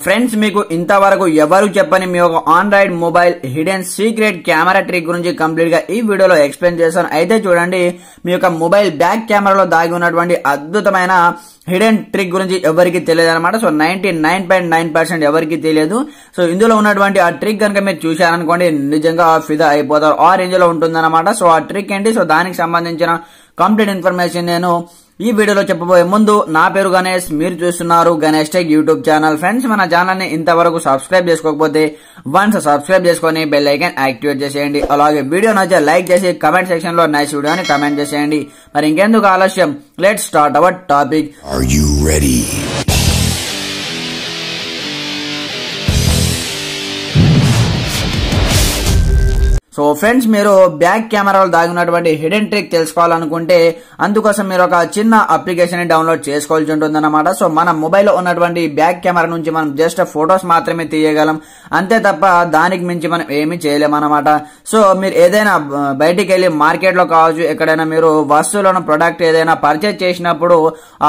Friends మీకు ఇంతవరకు ఎవరు చెప్పని మీ ఒక Android mobile hidden secret camera trick గురించి కంప్లీట్గా ఈ వీడియోలో ఎక్స్ప్లెయిన్ చేస్తాను అయితే చూడండి మీ యొక్క మొబైల్ బ్యాక్ కెమెరాలో దాగి ఉన్నటువంటి అద్భుతమైన హిడెన్ ట్రిక్ గురించి ఎవరికి తెలియదు అనమాట so ninety nine point nine percent ఎవరికి తెలియదు. సో ఇందులో ఉన్నటువంటి ఆ ట్రిక్ కనుక మీరు చూశారనుకోండి నిజంగా ఫిదా అయిపోతారు. ఆ రేంజ్లో ఉంటుందన్నమాట. సో ఆ ట్రిక్ ఏంటి? సో దానికి సంబంధించిన కంప్లీట్ ఇన్ఫర్మేషన్ నేను ఈ వీడియోలో చెప్పబోయే ముందు నా పేరు గణేష్ మీరు చూస్తున్నారు Ganesh tech YouTube channel friends మన ఛానల్ని ఇంతవరకు సబ్స్క్రైబ్ చేసుకోకపోతే వన్స్ సబ్స్క్రైబ్ చేసుకొని బెల్ ఐకాన్ యాక్టివేట్ చేసేయండి. అలాగే వీడియో నచ్చే లైక్ చేసి కమెంట్ సెక్షన్లో నైస్ వీడియోని కమెంట్ చేసేయండి. మరి ఇంకెందుకు ఆలస్యం? Let start our topic are you ready so friends మీరు బ్యాక్ కెమెరాలో దాగినటువంటి హిడెన్ ట్రిక్ తెలుసుకోవాలనుకుంటే అందుకోసం మీరు ఒక చిన్న అప్లికేషన్ డౌన్లోడ్ చేసుకోవాల్సి ఉంటుందన్నమాట. సో మన మొబైల్లో ఉన్నటువంటి బ్యాక్ కెమెరా నుంచి మనం జస్ట్ ఫొటోస్ మాత్రమే తీయగలం. అంతే తప్ప దానికి మించి మనం ఏమీ చేయలేమన్నమాట. సో మీరు ఏదైనా బయటికి వెళ్ళి మార్కెట్లో కావచ్చు ఎక్కడైనా మీరు వస్తువులను ప్రొడక్ట్ ఏదైనా పర్చేజ్ చేసినప్పుడు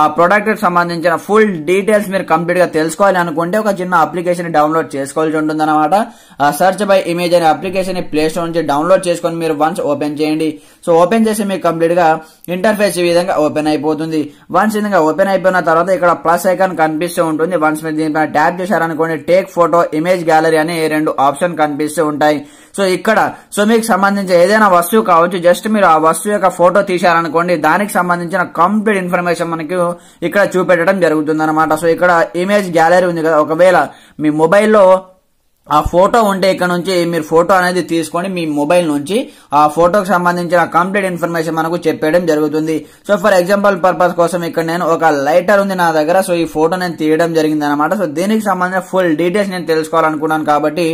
ఆ ప్రొడక్ట్కి సంబంధించిన ఫుల్ డీటెయిల్స్ మీరు కంప్లీట్గా తెలుసుకోవాలి అనుకుంటే ఒక చిన్న అప్లికేషన్ డౌన్లోడ్ చేసుకోవాల్సి ఉంటుందన్నమాట. సర్చ్ బై ఇమేజ్ అనే అప్లికేషన్ ప్లే స్టోర్ నుంచి డౌన్లోడ్ చేసుకొని మీరు వన్స్ ఓపెన్ చేయండి. సో ఓపెన్ చేసి మీకు కంప్లీట్గా ఇంటర్ఫేస్ ఈ విధంగా ఓపెన్ అయిపోతుంది. వన్స్ ఈ విధంగా ఓపెన్ అయిపోయిన తర్వాత ఇక్కడ ప్లస్ ఐకాన్ కనిపిస్తూ ఉంటుంది. వన్స్ మీరు దీనిపైన ట్యాప్ చేశారనుకోండి టేక్ ఫోటో ఇమేజ్ గ్యాలరీ అని రెండు ఆప్షన్ కనిపిస్తూ ఉంటాయి. సో ఇక్కడ సో మీకు సంబంధించి ఏదైనా వస్తువు కావచ్చు జస్ట్ మీరు ఆ వస్తువు యొక్క ఫోటో తీశారనుకోండి దానికి సంబంధించిన కంప్లీట్ ఇన్ఫర్మేషన్ మనకి ఇక్కడ చూపెట్టడం జరుగుతుంది అనమాట సో ఇక్కడ ఇమేజ్ గ్యాలరీ ఉంది కదా ఒకవేళ మీ మొబైల్లో ఆ ఫోటో ఉంటే ఇక్కడ నుంచి మీరు ఫోటో అనేది తీసుకొని మీ మొబైల్ నుంచి ఆ ఫోటోకి సంబంధించిన కంప్లీట్ ఇన్ఫర్మేషన్ మనకు చెప్పేయడం జరుగుతుంది. సో ఫర్ ఎగ్జాంపుల్ పర్పస్ కోసం ఇక్కడ నేను ఒక లైటర్ ఉంది నా దగ్గర. సో ఈ ఫోటో నేను తీయడం జరిగింది అనమాట సో దీనికి సంబంధించిన ఫుల్ డీటెయిల్స్ నేను తెలుసుకోవాలనుకున్నాను కాబట్టి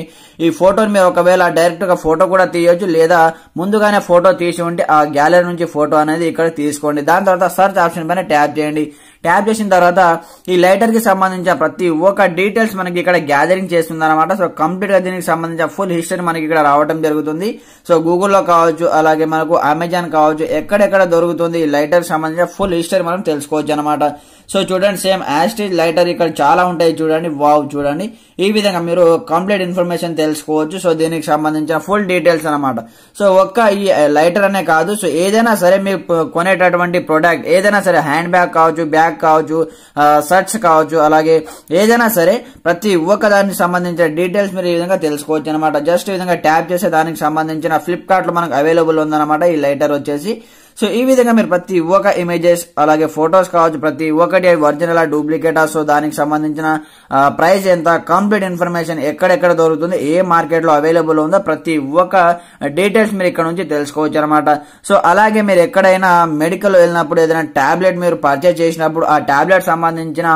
ఈ ఫోటోని మీరు ఒకవేళ డైరెక్ట్గా ఫోటో కూడా తీయొచ్చు లేదా ముందుగానే ఫోటో తీసి ఉంటే ఆ గ్యాలరీ నుంచి ఫోటో అనేది ఇక్కడ తీసుకోండి. దాని తర్వాత సర్చ్ ఆప్షన్ పైన ట్యాప్ చేయండి. ట్యాప్ చేసిన తర్వాత ఈ లైటర్కి సంబంధించిన ప్రతి ఒక్క డీటెయిల్స్ మనకి ఇక్కడ గ్యాదరింగ్ చేస్తుంది అనమాట సో కంప్లీట్గా దీనికి సంబంధించిన ఫుల్ హిస్టరీ మనకి ఇక్కడ రావడం జరుగుతుంది. సో గూగుల్లో కావచ్చు అలాగే మనకు అమెజాన్ కావచ్చు ఎక్కడెక్కడ దొరుకుతుంది ఈ లైటర్ సంబంధించిన ఫుల్ హిస్టరీ మనం తెలుసుకోవచ్చు అనమాట సో చూడండి సేమ్ యాస్టేజ్ లైటర్ ఇక్కడ చాలా ఉంటాయి చూడండి వావ్ చూడండి. ఈ విధంగా మీరు కంప్లీట్ ఇన్ఫర్మేషన్ తెలుసుకోవచ్చు. సో దీనికి సంబంధించిన ఫుల్ డీటెయిల్స్ అనమాట సో ఒక్క ఈ లైటర్ అనే కాదు. సో ఏదైనా సరే మీరు కొనేటటువంటి ప్రొడక్ట్ ఏదైనా సరే హ్యాండ్ బ్యాగ్ కావచ్చు బ్యాగ్ కావచ్చు షర్ట్స్ కావచ్చు అలాగే ఏదైనా సరే ప్రతి ఒక్క దానికి సంబంధించిన డీటెయిల్స్ మీరు ఈ విధంగా తెలుసుకోవచ్చు అనమాట జస్ట్ ఈ విధంగా ట్యాప్ చేసే దానికి సంబంధించిన ఫ్లిప్కార్ట్లో మనకు అవైలబుల్ ఉందన్నమాట. ఈ లైటర్ వచ్చేసి. సో ఈ విధంగా మీరు ప్రతి ఒక్క ఇమేజెస్ అలాగే ఫొటోస్ కావచ్చు ప్రతి ఒక్కటి ఒరిజినల్ డూప్లికేటా సో దానికి సంబంధించిన ప్రైస్ ఎంత కంప్లీట్ ఇన్ఫర్మేషన్ ఎక్కడెక్కడ దొరుకుతుంది ఏ మార్కెట్లో అవైలబుల్ ఉందో ప్రతి ఒక్క డీటెయిల్స్ మీరు ఇక్కడ నుంచి తెలుసుకోవచ్చు అనమాట సో అలాగే మీరు ఎక్కడైనా మెడికల్ వెళ్ళినప్పుడు ఏదైనా టాబ్లెట్ మీరు పర్చేజ్ చేసినప్పుడు ఆ టాబ్లెట్ సంబంధించిన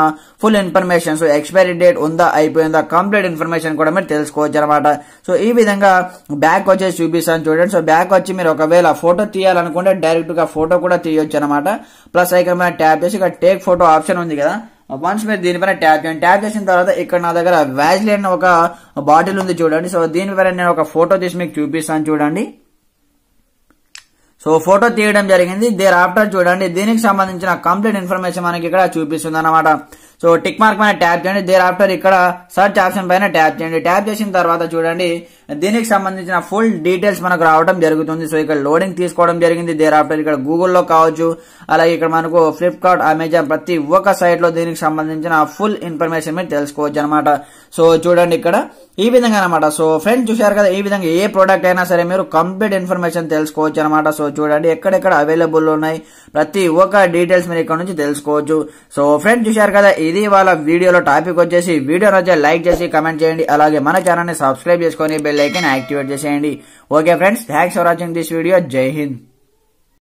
full information so expiry date ఉందా అయిపోయిందా కంప్లీట్ ఇన్ఫర్మేషన్ కూడా మీరు తెలుసుకోవచ్చు అనమాట సో ఈ విధంగా బ్యాక్ వచ్చేసి చూపిస్తాను చూడండి. సో బ్యాక్ వచ్చి మీరు ఒకవేళ ఫోటో తీయాలనుకుంటే డైరెక్ట్ డైరెక్ట్గా ఫోటో కూడా తీయొచ్చు అనమాట ప్లస్ ఇక్కడ మీద ట్యాప్ చేసి ఇక్కడ టేక్ ఫోటో ఆప్షన్ ఉంది కదా. వన్స్ మీరు దీనిపైన ట్యాప్ చేయండి. ట్యాప్ చేసిన తర్వాత ఇక్కడ నా దగ్గర వ్యాజ్లిన్ ఒక బాటిల్ ఉంది చూడండి. సో దీనిపైన నేను ఒక ఫోటో తీసి మీకు చూపిస్తాను చూడండి. సో ఫోటో తీయడం జరిగింది. దేర్ ఆఫ్టర్ చూడండి. దీనికి సంబంధించిన కంప్లీట్ ఇన్ఫర్మేషన్ మనకి ఇక్కడ చూపిస్తుంది అనమాట సో టిక్ మార్క్ పైన ట్యాప్ చేయండి. దేర్ ఆఫ్టర్ ఇక్కడ సర్చ్ ఆప్షన్ పైన ట్యాప్ చేయండి. ట్యాప్ చేసిన తర్వాత చూడండి దీనికి సంబంధించిన ఫుల్ డీటెయిల్స్ మనకు రావడం జరుగుతుంది. సో ఇక్కడ లోడింగ్ తీసుకోవడం జరిగింది. దేర్ ఆఫ్టర్ ఇక్కడ గూగుల్లో కావచ్చు అలాగే ఇక్కడ మనకు ఫ్లిప్కార్ట్ అమెజాన్ ప్రతి ఒక్క సైట్లో దీనికి సంబంధించిన ఫుల్ ఇన్ఫర్మేషన్ మీరు తెలుసుకోవచ్చు అనమాట సో చూడండి ఇక్కడ ఈ విధంగా అనమాట సో ఫ్రెండ్స్ చూశారు కదా ఈ విధంగా ఏ ప్రోడక్ట్ అయినా సరే మీరు కంప్లీట్ ఇన్ఫర్మేషన్ తెలుసుకోవచ్చు అనమాట సో చూడండి ఎక్కడెక్కడ అవైలబుల్ ఉన్నాయి ప్రతి ఒక్క డీటెయిల్స్ మీరు ఇక్కడ నుంచి తెలుసుకోవచ్చు. సో ఫ్రెండ్స్ చూశారు కదా ఇది వాళ్ళ వీడియోలో టాపిక్ వచ్చేసి వీడియో నచ్చే లైక్ చేసి కమెంట్ చేయండి. అలాగే మన ఛానల్ని సబ్స్క్రైబ్ చేసుకొని బెల్ ఐకన్ యాక్టివేట్ చేసేయండి. Okay friends thanks for watching this video. జై హింద్.